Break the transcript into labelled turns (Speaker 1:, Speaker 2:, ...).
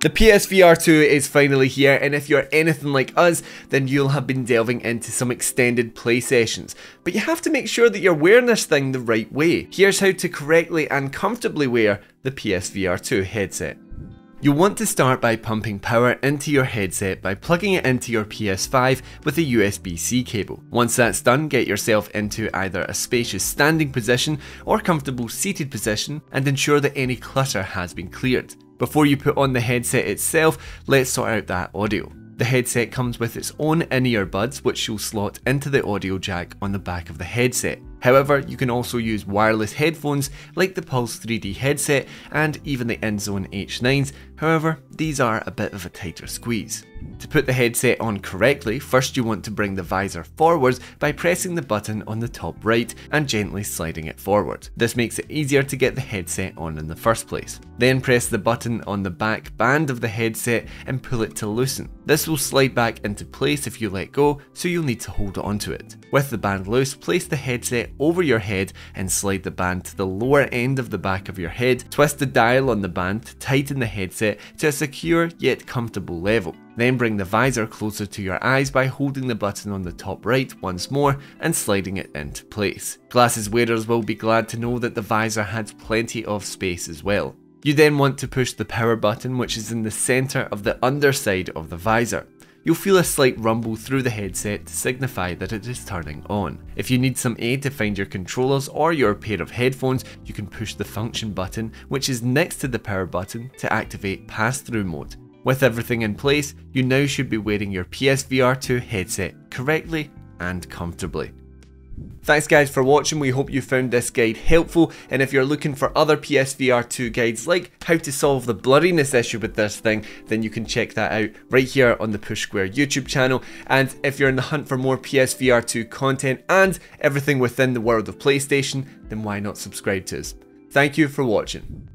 Speaker 1: The PSVR 2 is finally here and if you're anything like us, then you'll have been delving into some extended play sessions. But you have to make sure that you're wearing this thing the right way. Here's how to correctly and comfortably wear the PSVR 2 headset. You'll want to start by pumping power into your headset by plugging it into your PS5 with a USB-C cable. Once that's done, get yourself into either a spacious standing position or comfortable seated position and ensure that any clutter has been cleared. Before you put on the headset itself, let's sort out that audio. The headset comes with its own in-ear buds which you'll slot into the audio jack on the back of the headset. However, you can also use wireless headphones like the Pulse 3D headset and even the INZONE H9s, however, these are a bit of a tighter squeeze. To put the headset on correctly, first you want to bring the visor forwards by pressing the button on the top right and gently sliding it forward. This makes it easier to get the headset on in the first place. Then press the button on the back band of the headset and pull it to loosen. This will slide back into place if you let go, so you'll need to hold onto it. With the band loose, place the headset over your head and slide the band to the lower end of the back of your head. Twist the dial on the band to tighten the headset to a secure yet comfortable level. Then bring the visor closer to your eyes by holding the button on the top right once more and sliding it into place. Glasses wearers will be glad to know that the visor has plenty of space as well. You then want to push the power button which is in the centre of the underside of the visor. You'll feel a slight rumble through the headset to signify that it is turning on. If you need some aid to find your controllers or your pair of headphones, you can push the function button which is next to the power button to activate pass-through mode. With everything in place, you now should be wearing your PSVR 2 headset correctly and comfortably. Thanks guys for watching, we hope you found this guide helpful and if you're looking for other PSVR 2 guides like how to solve the blurriness issue with this thing then you can check that out right here on the Push Square YouTube channel and if you're in the hunt for more PSVR 2 content and everything within the world of PlayStation then why not subscribe to us. Thank you for watching.